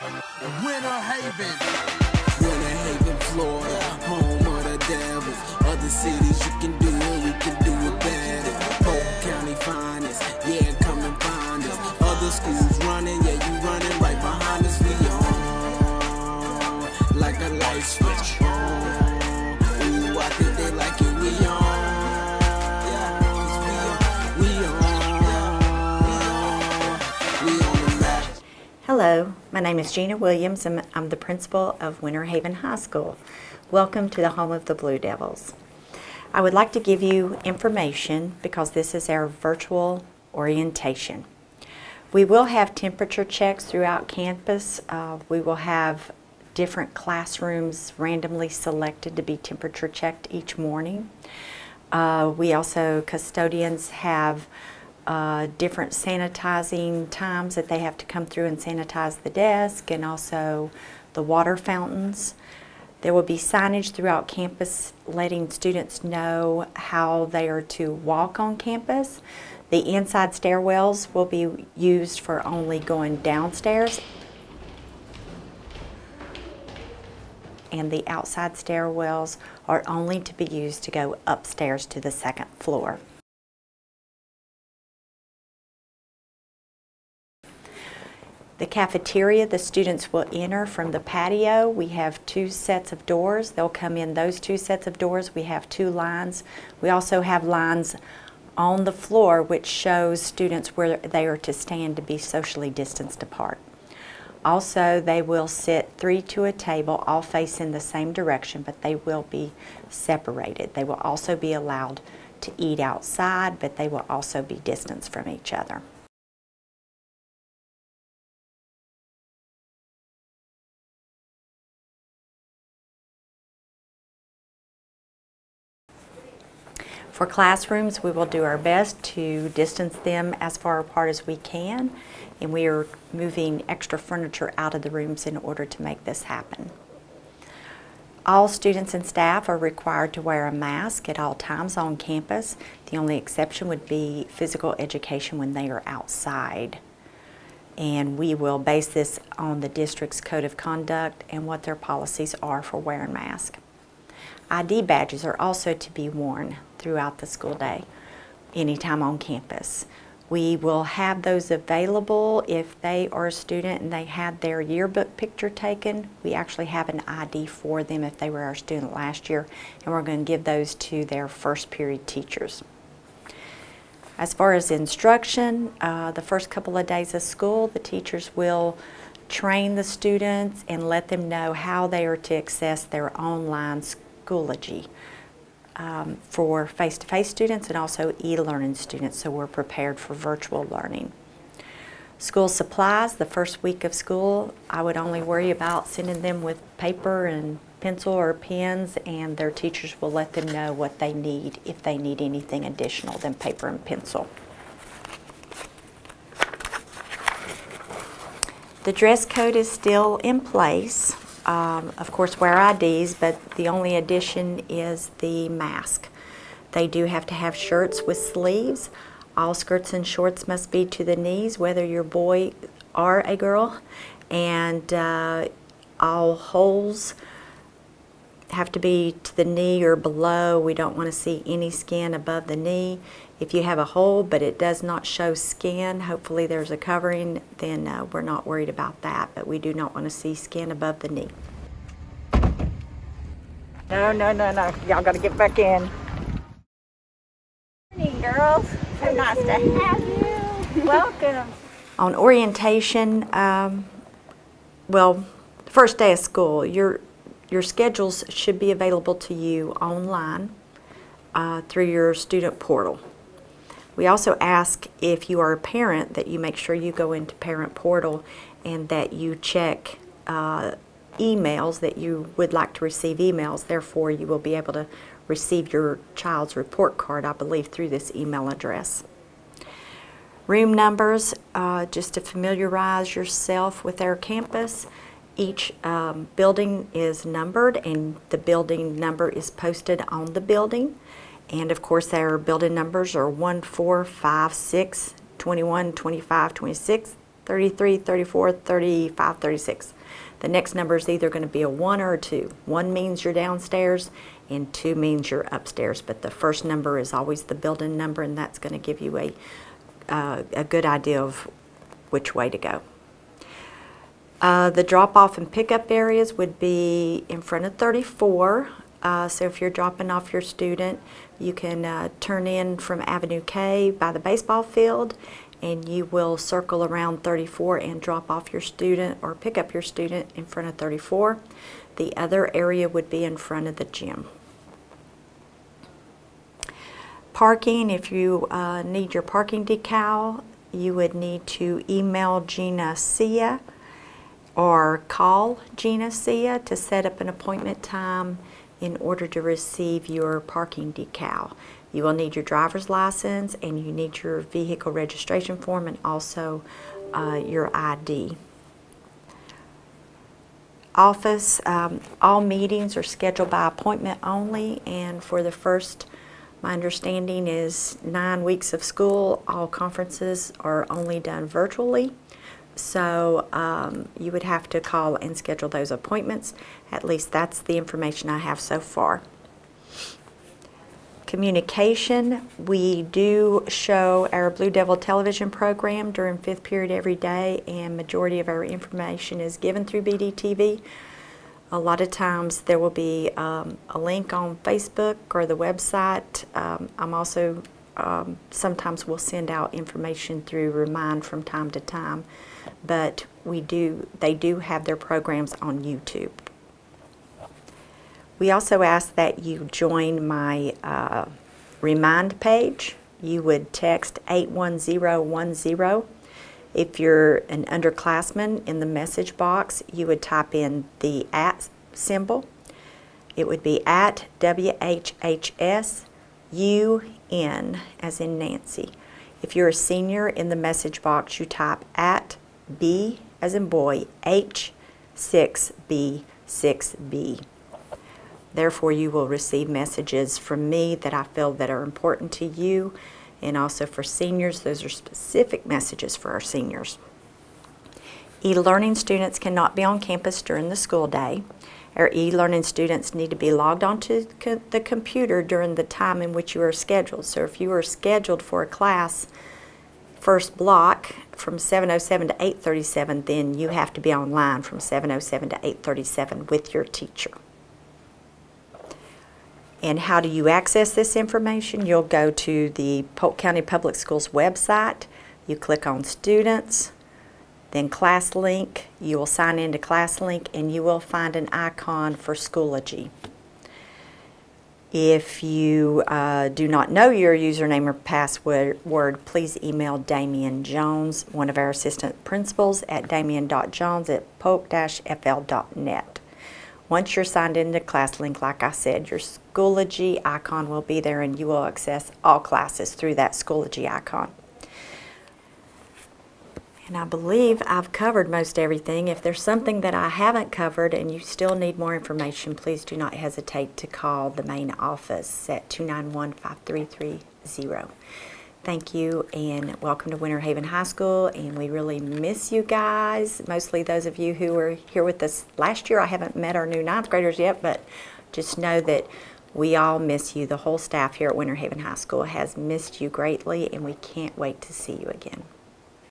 Winter Haven. Winter Haven, Florida, home of the devils. Other cities you can do it, we can do it better. Polk County finest, yeah, come and find us. Other schools running, yeah, you running right behind us. We on like a light switch. On. Hello, my name is Gina Williams and I'm the principal of Winter Haven High School. Welcome to the home of the Blue Devils. I would like to give you information because this is our virtual orientation. We will have temperature checks throughout campus. Uh, we will have different classrooms randomly selected to be temperature checked each morning. Uh, we also, custodians have uh, different sanitizing times that they have to come through and sanitize the desk and also the water fountains. There will be signage throughout campus letting students know how they are to walk on campus. The inside stairwells will be used for only going downstairs and the outside stairwells are only to be used to go upstairs to the second floor. The cafeteria, the students will enter from the patio. We have two sets of doors. They'll come in those two sets of doors. We have two lines. We also have lines on the floor which shows students where they are to stand to be socially distanced apart. Also, they will sit three to a table, all facing the same direction, but they will be separated. They will also be allowed to eat outside, but they will also be distanced from each other. For classrooms, we will do our best to distance them as far apart as we can, and we are moving extra furniture out of the rooms in order to make this happen. All students and staff are required to wear a mask at all times on campus. The only exception would be physical education when they are outside. And we will base this on the district's code of conduct and what their policies are for wearing masks. ID badges are also to be worn throughout the school day, anytime on campus. We will have those available if they are a student and they had their yearbook picture taken. We actually have an ID for them if they were our student last year, and we're going to give those to their first period teachers. As far as instruction, uh, the first couple of days of school, the teachers will train the students and let them know how they are to access their online Schoology um, for face-to-face students and also e-learning students, so we're prepared for virtual learning. School supplies, the first week of school, I would only worry about sending them with paper and pencil or pens, and their teachers will let them know what they need if they need anything additional than paper and pencil. The dress code is still in place. Um, of course, wear IDs, but the only addition is the mask. They do have to have shirts with sleeves. All skirts and shorts must be to the knees, whether you're a boy or a girl. And uh, all holes have to be to the knee or below. We don't want to see any skin above the knee. If you have a hole but it does not show skin, hopefully there's a covering, then uh, we're not worried about that. But we do not want to see skin above the knee. No, no, no, no. Y'all got to get back in. Morning, girls. So nice to have you. Welcome. On orientation, um, well, first day of school, your your schedules should be available to you online uh, through your student portal. We also ask if you are a parent that you make sure you go into parent portal and that you check uh, emails that you would like to receive emails. Therefore, you will be able to receive your child's report card, I believe, through this email address. Room numbers, uh, just to familiarize yourself with our campus. Each um, building is numbered and the building number is posted on the building. And of course, our building numbers are 1, 4, 5, 6, 21, 25, 26, 33, 34, 35, 36. The next number is either going to be a 1 or a 2. 1 means you're downstairs and 2 means you're upstairs, but the first number is always the building number and that's going to give you a, uh, a good idea of which way to go. Uh, the drop-off and pickup areas would be in front of 34. Uh, so if you're dropping off your student, you can uh, turn in from Avenue K by the baseball field and you will circle around 34 and drop off your student or pick up your student in front of 34. The other area would be in front of the gym. Parking, if you uh, need your parking decal, you would need to email Gina Sia or call Gina Sia to set up an appointment time in order to receive your parking decal. You will need your driver's license and you need your vehicle registration form and also uh, your ID. Office, um, all meetings are scheduled by appointment only and for the first, my understanding is nine weeks of school, all conferences are only done virtually. So um, you would have to call and schedule those appointments. At least that's the information I have so far. Communication, we do show our Blue Devil television program during fifth period every day and majority of our information is given through BDTV. A lot of times there will be um, a link on Facebook or the website. Um, I'm also, um, sometimes we'll send out information through Remind from time to time, but we do, they do have their programs on YouTube. We also ask that you join my uh, Remind page. You would text 81010. If you're an underclassman, in the message box, you would type in the at symbol. It would be at WHHS UN, as in Nancy. If you're a senior, in the message box, you type at B, as in boy, H6B, 6B. Therefore, you will receive messages from me that I feel that are important to you and also for seniors. Those are specific messages for our seniors. E-learning students cannot be on campus during the school day. Our e-learning students need to be logged onto the computer during the time in which you are scheduled. So if you are scheduled for a class first block from 707 to 837, then you have to be online from 707 to 837 with your teacher. And how do you access this information? You'll go to the Polk County Public Schools website. You click on Students, then ClassLink. You will sign into ClassLink and you will find an icon for Schoology. If you uh, do not know your username or password, please email Damian Jones, one of our assistant principals, at damian.jones at polk-fl.net. Once you're signed into ClassLink, like I said, your Schoology icon will be there and you will access all classes through that Schoology icon. And I believe I've covered most everything. If there's something that I haven't covered and you still need more information, please do not hesitate to call the main office at 291-5330. Thank you and welcome to Winter Haven High School and we really miss you guys, mostly those of you who were here with us last year. I haven't met our new ninth graders yet, but just know that we all miss you. The whole staff here at Winter Haven High School has missed you greatly and we can't wait to see you again.